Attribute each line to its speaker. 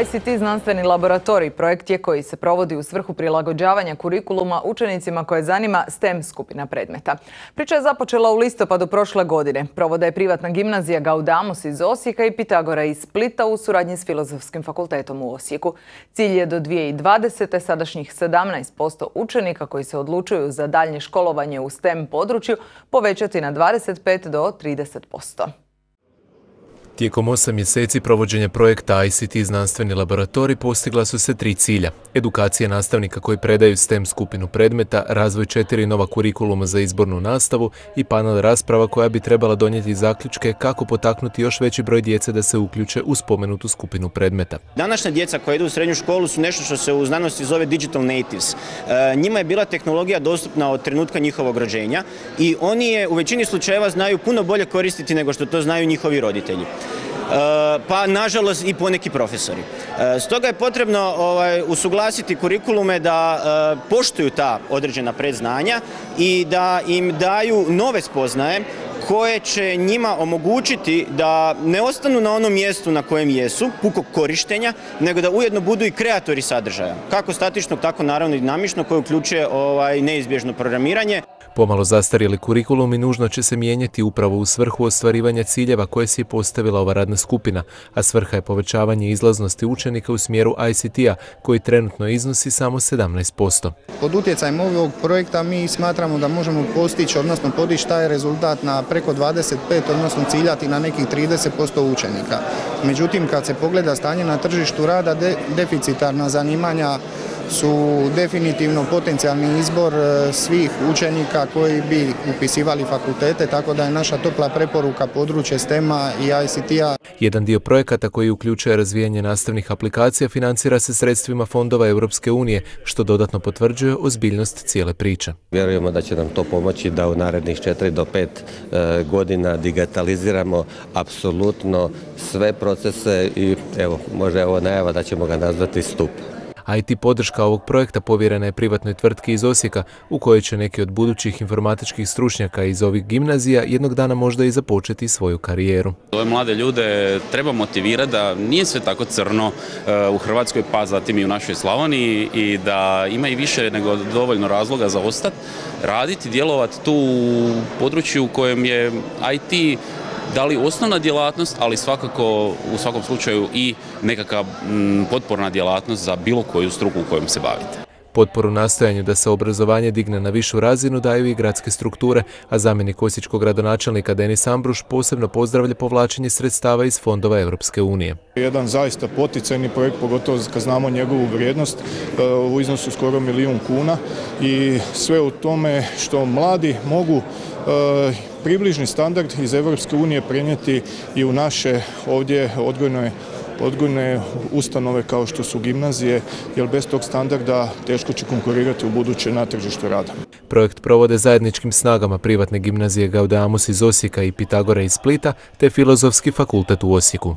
Speaker 1: ICT znanstveni laboratorij projekt je koji se provodi u svrhu prilagođavanja kurikuluma učenicima koje zanima STEM skupina predmeta. Priča je započela u listopadu prošle godine. Provode je privatna gimnazija Gaudamus iz Osijeka i Pitagora iz Splita u suradnji s Filozofskim fakultetom u Osijeku. Cilj je do 2020. sadašnjih 17% učenika koji se odlučuju za daljnje školovanje u STEM području povećati na 25 do 30%.
Speaker 2: Tijekom osam mjeseci provođenja projekta ICT znanstveni laboratorij postigla su se tri cilja. Edukacija nastavnika koji predaju STEM skupinu predmeta, razvoj četiri nova kurikuluma za izbornu nastavu i panel rasprava koja bi trebala donijeti zaključke kako potaknuti još veći broj djece da se uključe u spomenutu skupinu predmeta.
Speaker 3: Današnja djeca koja idu u srednju školu su nešto što se u znanosti zove digital natives. E, njima je bila tehnologija dostupna od trenutka njihovog rođenja i oni je u većini slučajeva znaju puno bolje koristiti nego što to znaju njihovi roditelji. E, pa nažalost i poneki profesori. E, stoga je potrebno ovaj, usuglasiti kurikulume da e, poštuju ta određena predznanja i da im daju nove spoznaje koje će njima omogućiti da ne ostanu na onom mjestu na kojem jesu, pukog korištenja, nego da ujedno budu i kreatori sadržaja, kako statičnog, tako naravno i dinamičnog, koje uključuje ovaj, neizbježno programiranje.
Speaker 2: Pomalo zastarjeli i nužno će se mijenjati upravo u svrhu ostvarivanja ciljeva koje si je postavila ova radna skupina, a svrha je povećavanje izlaznosti učenika u smjeru ICT-a koji trenutno iznosi samo 17%.
Speaker 4: Pod utjecajem ovog projekta mi smatramo da možemo postići, odnosno podići taj rezultat na preko 25, odnosno ciljati na nekih 30% učenika. Međutim, kad se pogleda stanje na tržištu rada, deficitarna zanimanja su definitivno potencijalni izbor e, svih učenika koji bi upisivali fakultete, tako da je naša topla preporuka područje STEM-a i ICT-a.
Speaker 2: Jedan dio projekata koji uključuje razvijanje nastavnih aplikacija financira se sredstvima fondova Europske unije, što dodatno potvrđuje ozbiljnost cijele priče.
Speaker 5: Vjerujemo da će nam to pomoći da u narednih 4 do 5 e, godina digitaliziramo apsolutno sve procese i evo, može ovo najava da ćemo ga nazvati stup.
Speaker 2: IT podrška ovog projekta povjerena je privatnoj tvrtki iz Osijeka u kojoj će neki od budućih informatičkih stručnjaka iz ovih gimnazija jednog dana možda i započeti svoju karijeru.
Speaker 6: Ove mlade ljude treba motivirati da nije sve tako crno e, u Hrvatskoj pa zatim i u našoj Slavoniji i da ima i više nego dovoljno razloga za ostati, raditi, djelovati tu u području u kojem je IT da li osnovna djelatnost, ali svakako u svakom slučaju i nekakva mm, potporna djelatnost za bilo koju struku u kojom se bavite.
Speaker 2: Potporu nastojanju da se obrazovanje digne na višu razinu daju i gradske strukture, a zamjenik osječkog gradonačelnika Denis Ambruš posebno pozdravlja povlačenje sredstava iz fondova Europske unije.
Speaker 7: Jedan zaista poticajni projekt, pogotovo kad znamo njegovu vrijednost e, u iznosu skoro milijun kuna i sve u tome što mladi mogu e, približni standard iz Europske unije prenijeti i u naše ovdje odgojne odgojne ustanove kao što su gimnazije, jer bez tog standarda teško će konkurirati u buduće na tržištu rada.
Speaker 2: Projekt provode zajedničkim snagama privatne gimnazije Gaudamus iz Osijeka i Pitagora iz Splita te Filozofski fakultet u Osijeku.